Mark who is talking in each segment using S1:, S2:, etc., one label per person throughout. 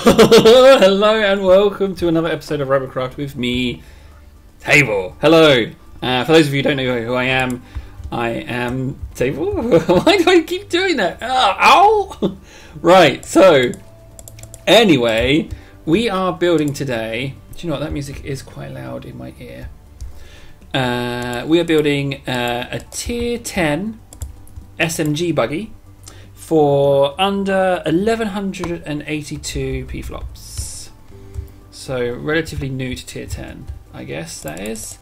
S1: Hello and welcome to another episode of Robocraft with me, Table. Hello. Uh, for those of you who don't know who I am, I am Table. Why do I keep doing that? Ah, ow! right. So, anyway, we are building today. Do you know what? That music is quite loud in my ear. Uh, we are building uh, a tier 10 SMG buggy for under 1182 p flops. So, relatively new to tier 10, I guess that is.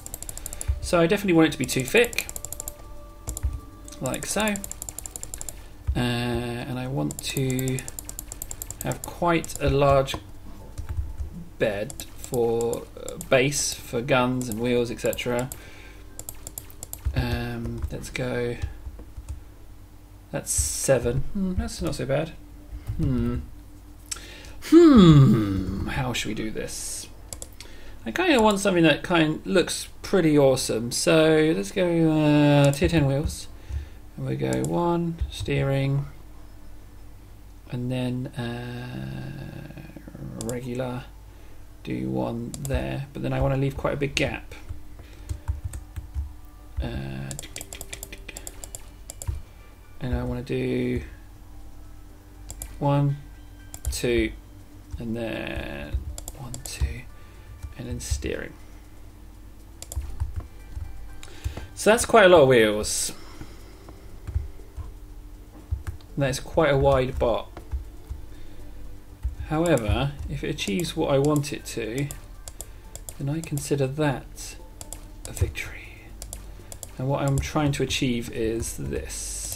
S1: So, I definitely want it to be too thick, like so. Uh, and I want to have quite a large bed for uh, base for guns and wheels, etc. Um, let's go. That's seven. Hmm, that's not so bad. Hmm. Hmm. How should we do this? I kind of want something that kind of looks pretty awesome. So let's go uh, tier ten wheels, and we go one steering, and then uh, regular. Do one there, but then I want to leave quite a big gap. Uh, and I want to do one, two, and then one, two, and then steering. So that's quite a lot of wheels. That's quite a wide bot. However, if it achieves what I want it to, then I consider that a victory. And what I'm trying to achieve is this.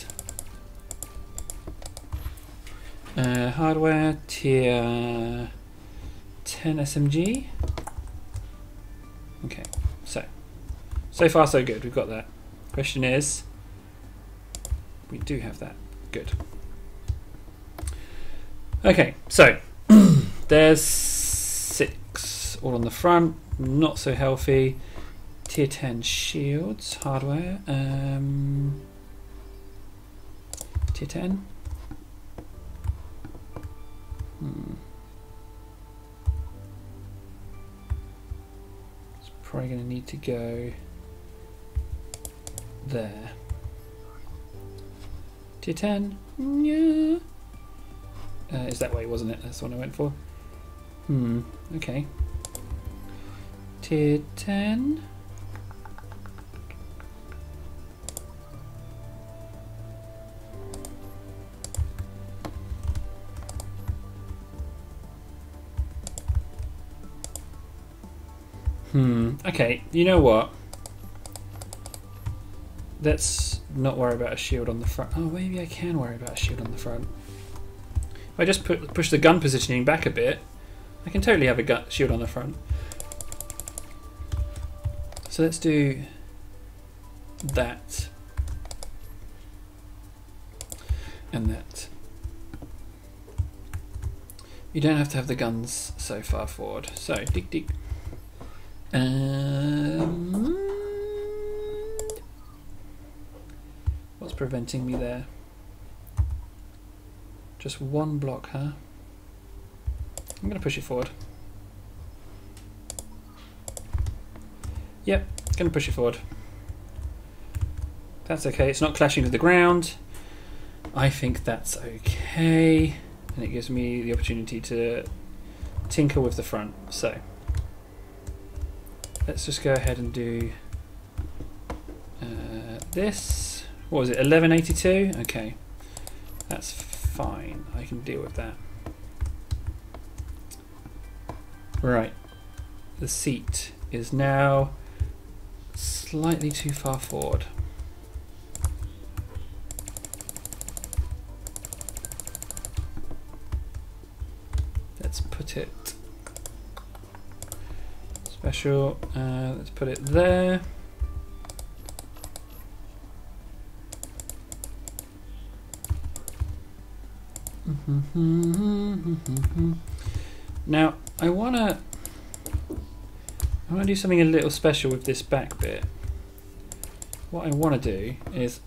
S1: Uh, hardware tier 10 SMG. Okay, so so far so good. We've got that. Question is, we do have that. Good. Okay, so there's six all on the front. Not so healthy. Tier 10 shields hardware. Um, tier 10. It's probably going to need to go there. Tier 10. Yeah. Uh, is that way, wasn't it? That's the one I went for. Hmm. Okay. Tier 10. Hmm. Okay. You know what? Let's not worry about a shield on the front. Oh, maybe I can worry about a shield on the front. If I just put, push the gun positioning back a bit, I can totally have a gun, shield on the front. So let's do that and that. You don't have to have the guns so far forward. So, dig dig. Um, what's preventing me there? Just one block, huh? I'm going to push it forward. Yep, going to push it forward. That's okay. It's not clashing with the ground. I think that's okay. And it gives me the opportunity to tinker with the front. So, let's just go ahead and do uh, this. What was it? 1182? Okay. That's fine. I can deal with that. Right. The seat is now slightly too far forward. Special. Uh, let's put it there. Now I wanna I wanna do something a little special with this back bit. What I wanna do is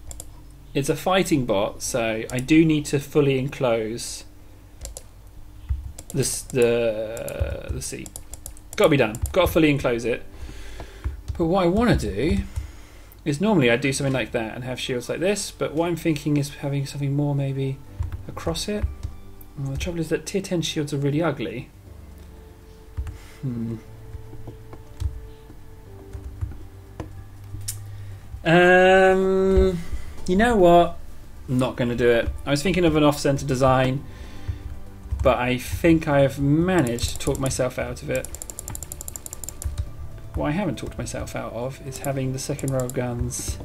S1: it's a fighting bot, so I do need to fully enclose this the the seat. Got to be done. Got to fully enclose it. But what I want to do is normally I'd do something like that and have shields like this. But what I'm thinking is having something more maybe across it. Well, the trouble is that tier 10 shields are really ugly. Hmm. Um, you know what? I'm not going to do it. I was thinking of an off-center design, but I think I have managed to talk myself out of it. What I haven't talked myself out of is having the second row of guns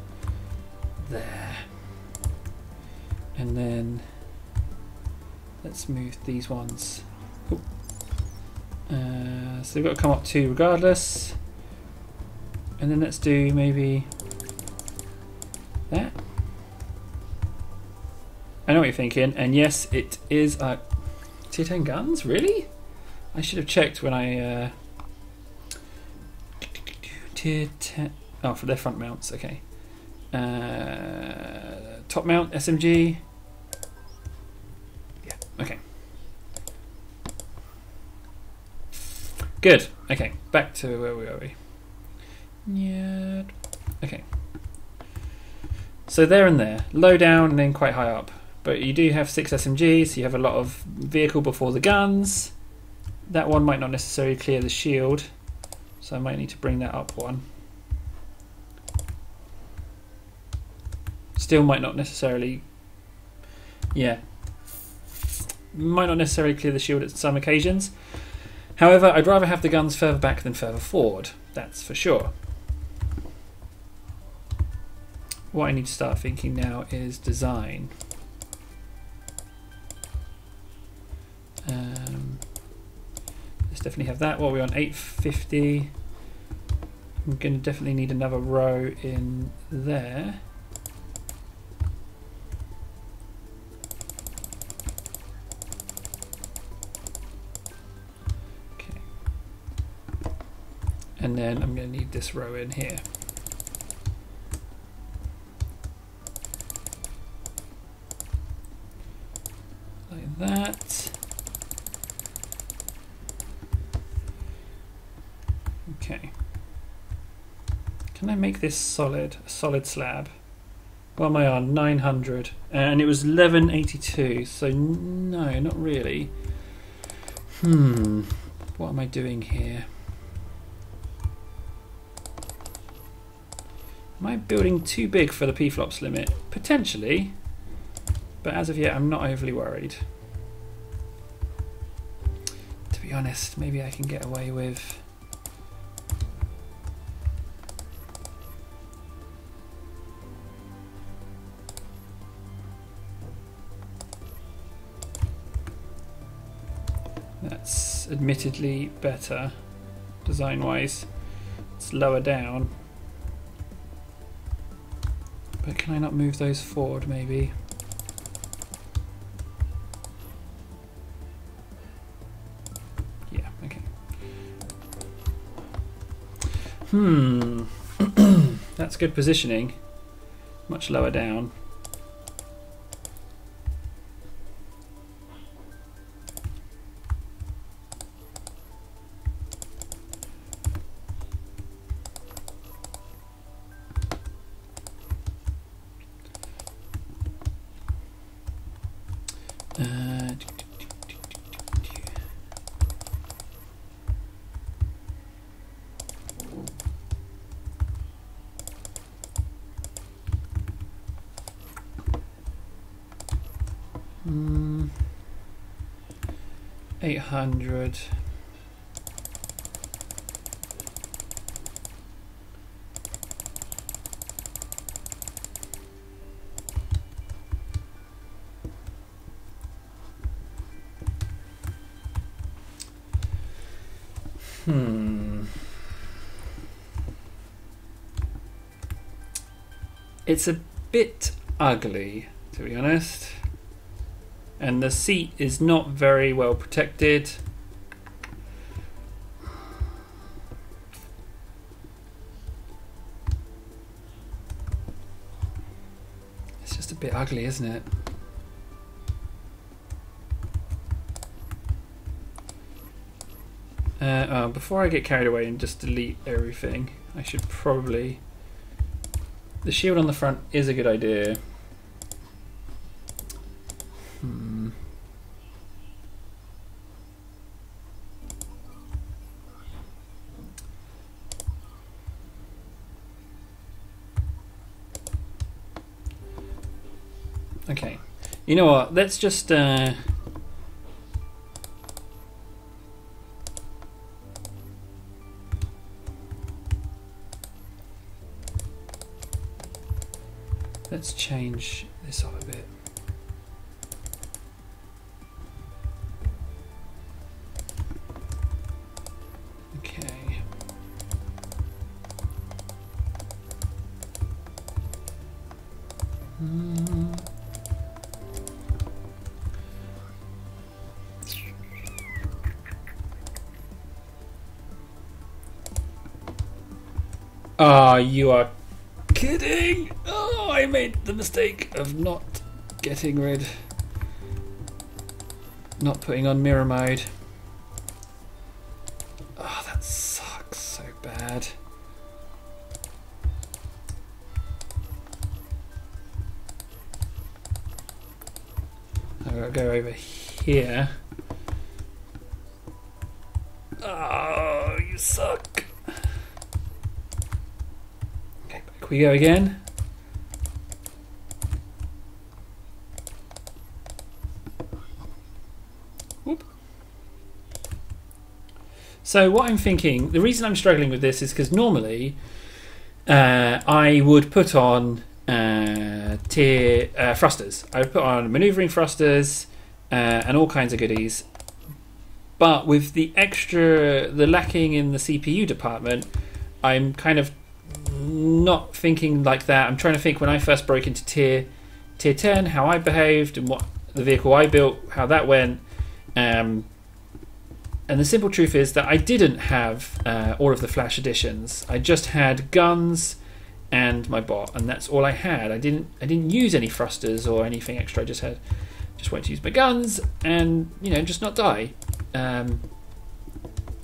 S1: there. And then let's move these ones. Uh, so they've got to come up two regardless. And then let's do maybe that. I know what you're thinking, and yes, it is uh, tier 10 guns, really? I should have checked when I uh, tier 10 oh for their front mounts, okay. Uh, top mount SMG. Yeah, okay. Good. Okay, back to where we are we? Yeah. Okay. So there and there, low down and then quite high up. But you do have six SMGs, so you have a lot of vehicle before the guns. That one might not necessarily clear the shield, so I might need to bring that up one. Still might not necessarily, yeah, might not necessarily clear the shield at some occasions. However, I'd rather have the guns further back than further forward, that's for sure. What I need to start thinking now is design. Um, let's definitely have that. What are we on? 850. I'm going to definitely need another row in there. Okay. And then I'm going to need this row in here. Like that. Okay. Can I make this solid, solid slab? What am I on? 900. And it was 1182, so no, not really. Hmm. What am I doing here? Am I building too big for the P-flops limit? Potentially. But as of yet, I'm not overly worried. To be honest, maybe I can get away with... admittedly better design-wise. It's lower down. But can I not move those forward maybe? Yeah, okay. Hmm. That's good positioning. Much lower down. 800 Hmm. It's a bit ugly, to be honest. And the seat is not very well protected. It's just a bit ugly, isn't it? Uh, oh, before I get carried away and just delete everything, I should probably. The shield on the front is a good idea. Hmm. Okay. You know what? Let's just. Uh, let's change this up a bit. Ah, you are kidding! Oh, I made the mistake of not getting rid, not putting on mirror mode. Oh, that sucks so bad. I'll go over here. Oh, you suck. Okay, back we go again. So what I'm thinking, the reason I'm struggling with this is because normally uh, I would put on uh, tier uh, thrusters. I would put on maneuvering thrusters uh, and all kinds of goodies. But with the extra, the lacking in the CPU department, I'm kind of not thinking like that. I'm trying to think when I first broke into tier tier 10, how I behaved and what the vehicle I built, how that went. Um, and the simple truth is that I didn't have uh, all of the flash additions. I just had guns and my bot, and that's all I had. I didn't I didn't use any thrusters or anything extra. I just had just went to use my guns and you know just not die. Um,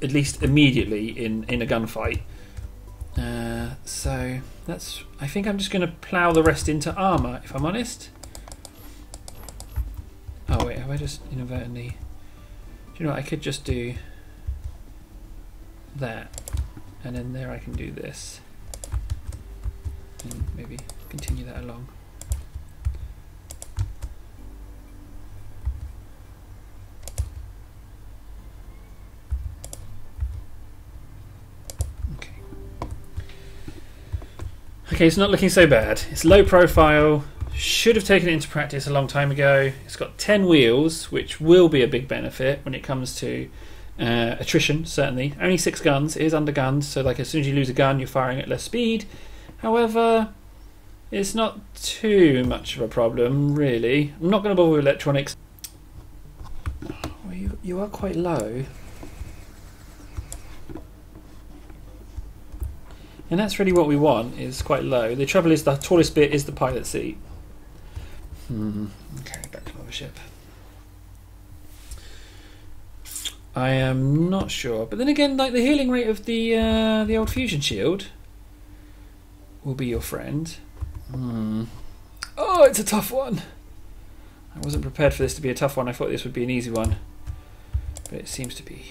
S1: at least immediately in in a gunfight. So that's. I think I'm just going to plow the rest into armor. If I'm honest. Oh wait, have I just inadvertently? Do you know what? I could just do that, and then there I can do this, and maybe continue that along. Okay. Okay, it's not looking so bad. It's low profile. Should have taken it into practice a long time ago. It's got 10 wheels, which will be a big benefit when it comes to uh, attrition, certainly. Only six guns. It is undergunned, so like as soon as you lose a gun, you're firing at less speed. However, it's not too much of a problem, really. I'm not going to bother with electronics. You, you are quite low. And that's really what we want, is quite low. The trouble is the tallest bit is the pilot seat. Hmm. Okay, back to mothership. I am not sure, but then again, like the healing rate of the uh, the old fusion shield will be your friend. Hmm. Oh, it's a tough one. I wasn't prepared for this to be a tough one. I thought this would be an easy one, but it seems to be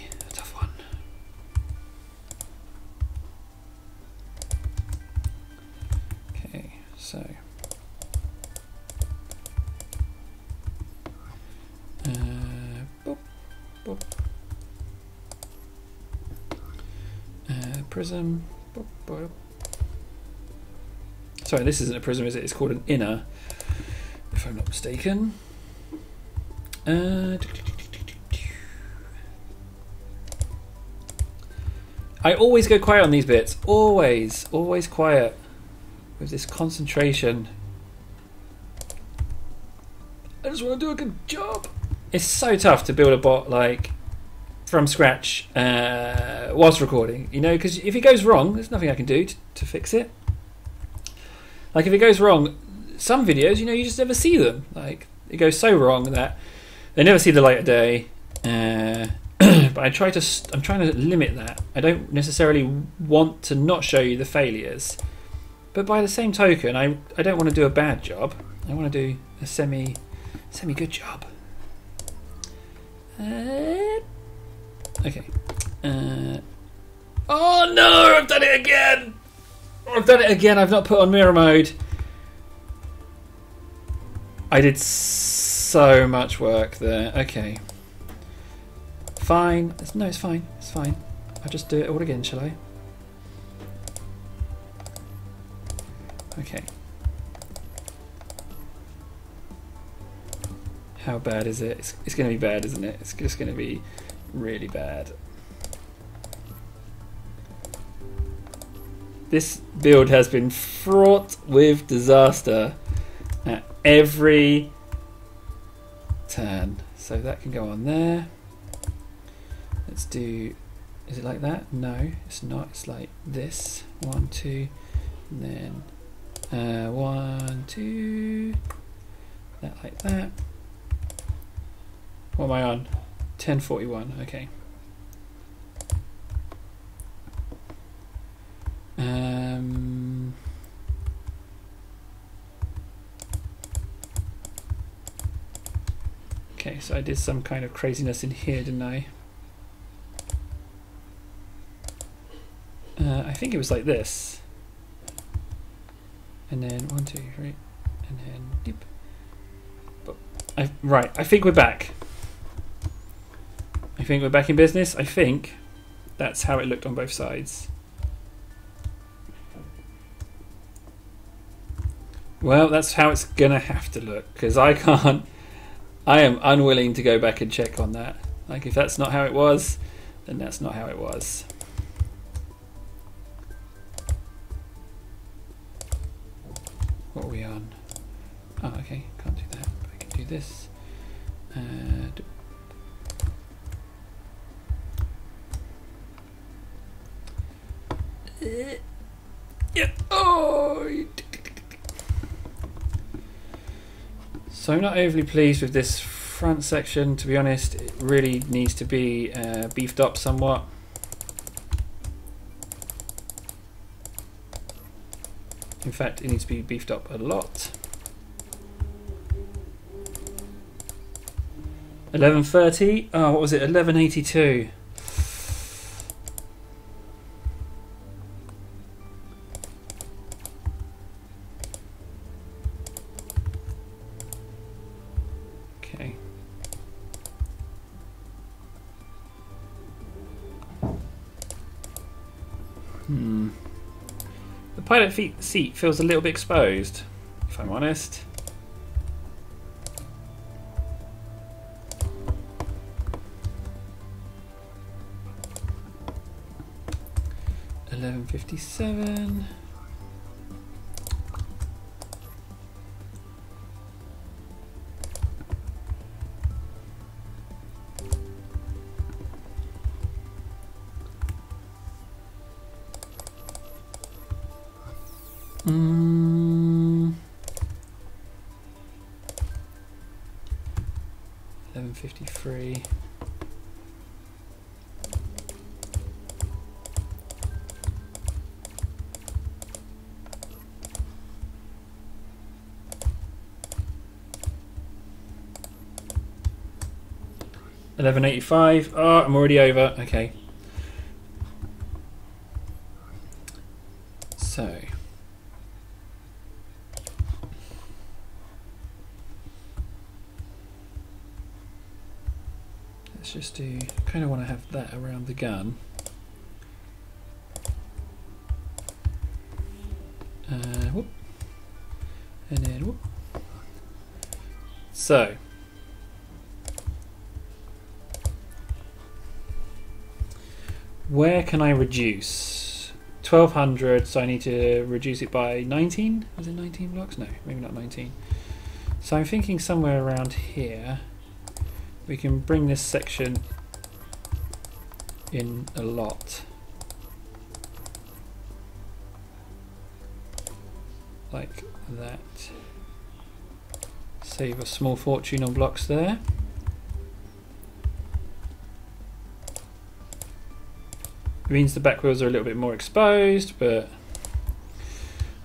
S1: boop. Uh, prism. Boop, boop. Sorry, this isn't a prism, is it? It's called an inner, if I'm not mistaken. Uh, I always go quiet on these bits. Always, always quiet with this concentration. I just want to do a good job. It's so tough to build a bot like from scratch uh, whilst recording, you know, because if it goes wrong, there's nothing I can do to, to fix it. Like if it goes wrong, some videos, you know, you just never see them. Like it goes so wrong that they never see the light of day. Uh, but I try to. I'm trying to limit that. I don't necessarily want to not show you the failures, but by the same token, I I don't want to do a bad job. I want to do a semi semi good job. Uh, okay. Uh, oh no! I've done it again. I've done it again. I've not put on mirror mode. I did so much work there. Okay. Fine. It's, no, it's fine. It's fine. I'll just do it all again, shall I? Okay. How bad is it? It's, it's going to be bad, isn't it? It's just going to be really bad. This build has been fraught with disaster at every turn. So that can go on there. Let's do. Is it like that? No, it's not. It's like this. One, two, and then uh, one, two. That like that. What am I on? 1041. Okay. Um. Okay, so I did some kind of craziness in here, didn't I? Uh, I think it was like this. And then one, two, three, and then deep. I, right, I think we're back. I think we're back in business. I think that's how it looked on both sides. Well, that's how it's gonna have to look because I can't. I am unwilling to go back and check on that. Like, if that's not how it was, then that's not how it was. What are we on? Oh, okay, can't do that. I can do this. Uh, d- Uh, yeah. Oh. So I'm not overly pleased with this front section. To be honest, it really needs to be uh, beefed up somewhat. In fact, it needs to be beefed up a lot. 1130. Oh, what was it? 1182. Pilot feet seat feels a little bit exposed, if I'm honest. Eleven fifty seven. Mm. Eleven fifty three. Eleven eighty five. Oh, I'm already over. Okay. So. Let's just do. Kind of want to have that around the gun. Uh, whoop. And then whoop. So. Where can I reduce? 1200, so I need to reduce it by 19? Was it 19 blocks? No, maybe not 19. So I'm thinking somewhere around here we can bring this section in a lot. Like that. Save a small fortune on blocks there. It means the back wheels are a little bit more exposed, but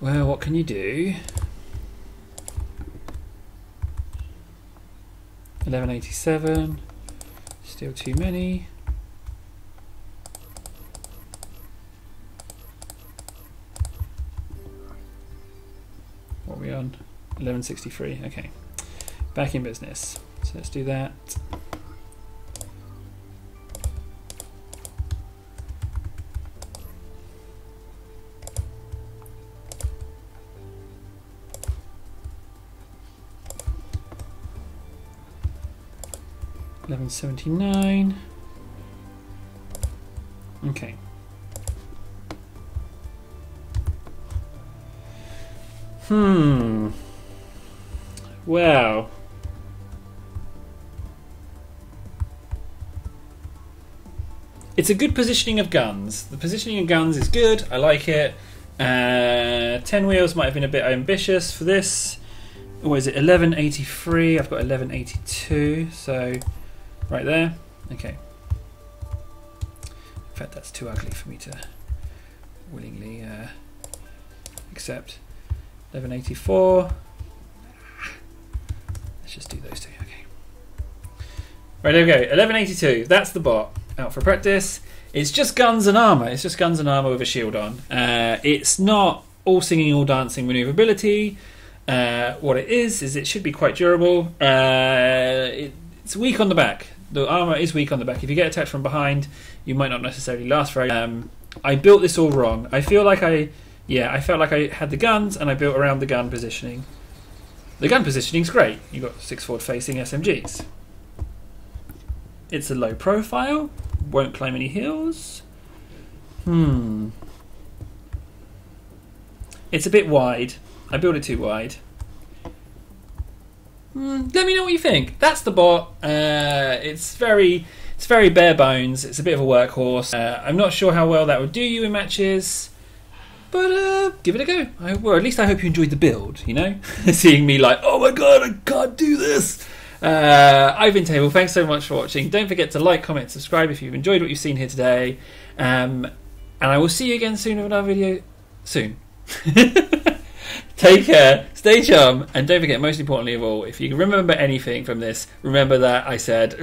S1: well, what can you do? 1187, still too many. What are we on? 1163, okay. Back in business. So let's do that. Eleven seventy nine. Okay. Hmm. Well. It's a good positioning of guns. The positioning of guns is good. I like it. Uh, 10 wheels might have been a bit ambitious for this. Or is it 1183? I've got 1182. So, right there. Okay. In fact, that's too ugly for me to willingly uh, accept. 1184. Let's just do those two. Okay. Right, there we go. 1182. That's the bot out for practice. It's just guns and armor. It's just guns and armor with a shield on. Uh, it's not all singing, all dancing maneuverability. Uh, what it is is it should be quite durable. Uh, it, it's weak on the back. The armor is weak on the back. If you get attacked from behind, you might not necessarily last very. Um, I built this all wrong. I feel like I, yeah, I felt like I had the guns and I built around the gun positioning. The gun positioning's great. You've got six forward facing SMGs. It's a low profile, won't climb any hills. Hmm. It's a bit wide. I built it too wide. Hmm, let me know what you think. That's the bot. Uh, it's very, it's very bare bones. It's a bit of a workhorse. Uh, I'm not sure how well that would do you in matches, but uh, give it a go. I, well, at least I hope you enjoyed the build. You know, seeing me like, oh my god, I can't do this. Uh, I've been Table. Thanks so much for watching. Don't forget to like, comment, subscribe if you've enjoyed what you've seen here today. Um, and I will see you again soon with another video. Soon. Take care, stay charm, and don't forget, most importantly of all, if you remember anything from this, remember that I said.